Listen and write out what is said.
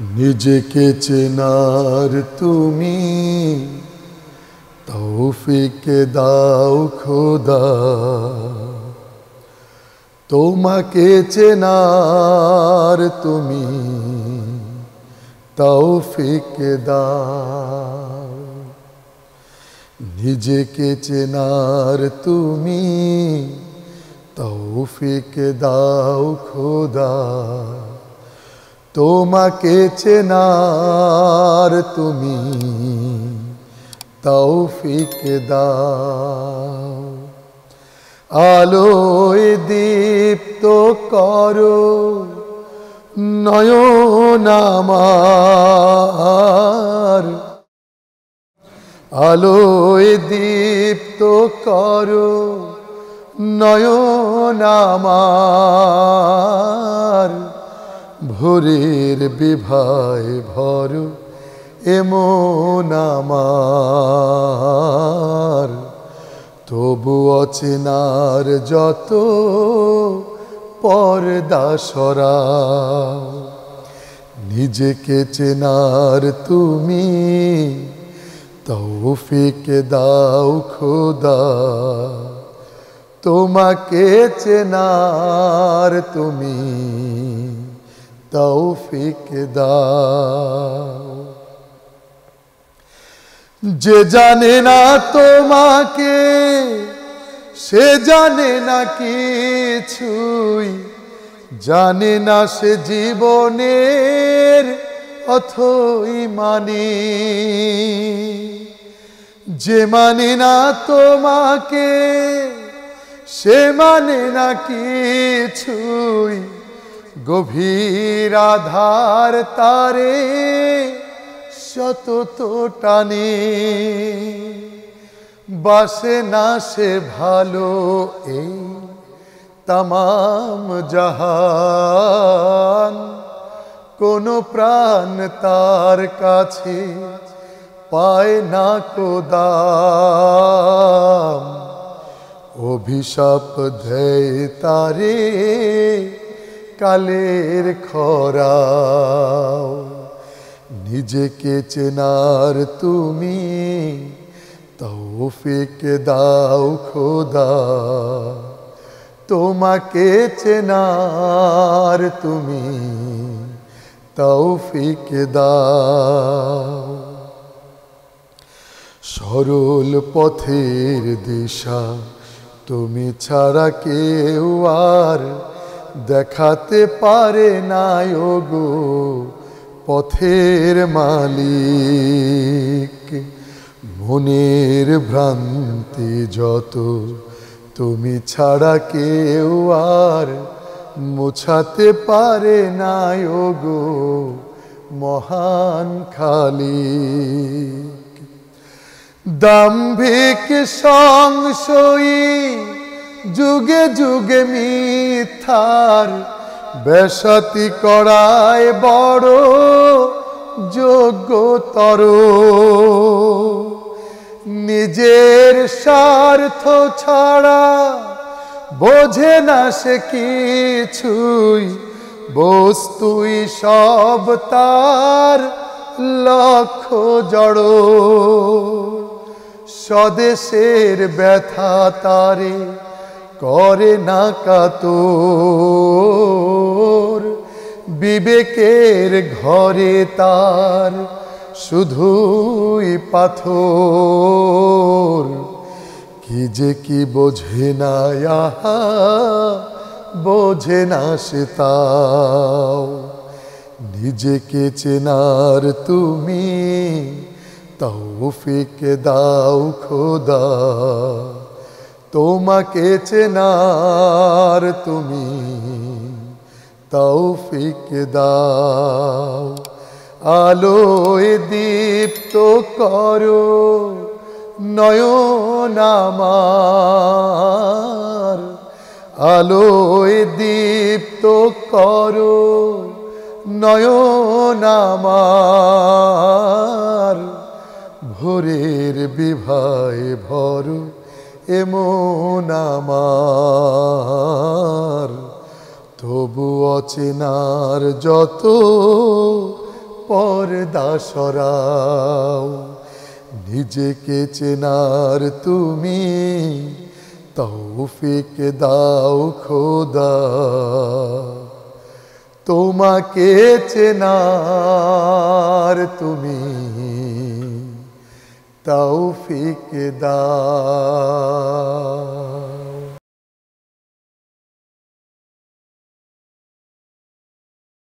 নিজেকে চেনার তুমি তৌফিকে দাও খোদা। তোমাকে চেনার তুমি তৌফিকে দাও। নিজেকে চেনার তুমি তৌফিকে দাও খোদা। তোমাকে চেনার তুমি তৌফিক দাও। আলোয় দীপ্ত করো নয়নামার আলোয় দীপ্ত করো নয়নামার ভোরের বিভায় ভর এমন আমার তবু অচেনার যত পর্দা সরা, নিজেকে চেনার তুমি তৌফিক দাও খোদা। তোমাকে চেনার তুমি তৌফিক দাও। যে জানে না তোমাকে, সে জানে না কিছুই। জানে না সে জীবনের অথই মানে। যে মানে না তোমাকে, সে মানে না কিছুই। গভীর আধার তারে শত তো টানে। বাসে না সে ভালো এই তামাম জাহান। কোন প্রাণ তার কাছে পায় না কোদাম অভিশাপ দেয় তারে কালের খরা। নিজেকে চেনার তুমি তৌফিক দাও খোদা। তোমাকে চেনার তুমি তৌফিক দাও। সরল পথের দিশা তুমি ছাড়া কেউ আর দেখাতে পারে না গো পথের মালিক। মনের ভ্রান্তি যত, তুমি ছাড়া কেউ আর মোছাতে পারে না গো মহান খালিক। দাম্ভিক সংশয়ী যুগে যুগে মিথ্যার বেসাতি করায় বড় যোগ্যতর। নিজের স্বার্থ ছাড়া বোঝে না সে কিছুই, বস্তুই সব তার লক্ষ্য জড়। স্বদেশের ব্যথা তারে করে না কাতর। বিবেকের ঘরে তার শুধুই পাথর। কি যে কি বোঝে না বোঝে না সে তাও। নিজেকে চেনার তুমি তৌফিক দাও খোদা। তোমাকে চেনার তুমি তৌফিক দাও। আলোয় দীপ্ত করো নয়নামার আলোয় দীপ্ত করো নয়নামার ভোরের বিভায় ভর এমন আমার। তবু অচেনার যত পর্দা সরাও, নিজেকে চেনার তুমি তৌফিক দাও খোদা। তোমাকে চেনার তুমি তৌফিক দাও